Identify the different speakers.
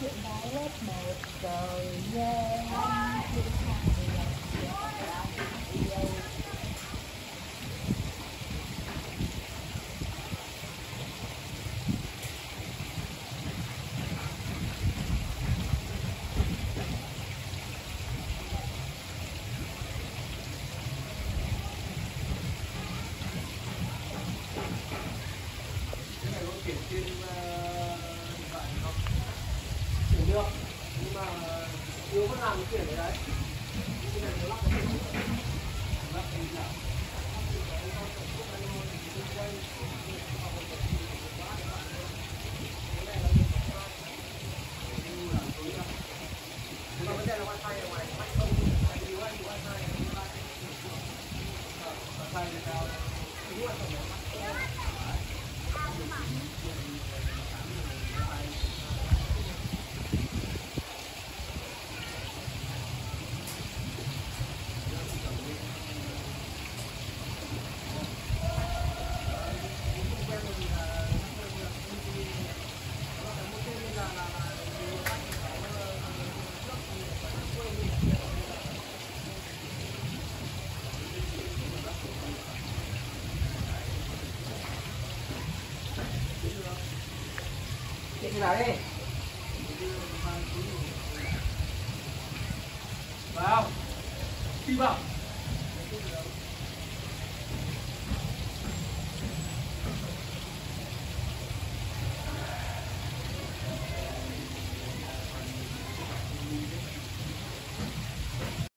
Speaker 1: chuyện đã lớp một rồi nha Anh thứ
Speaker 2: được. Nhưng mà yếu vẫn làm cái chuyển đấy đấy. Cái này nó lắp cái chuyển lắp cái gì nào Nhưng Chị vào đi. Vào. Đi vào.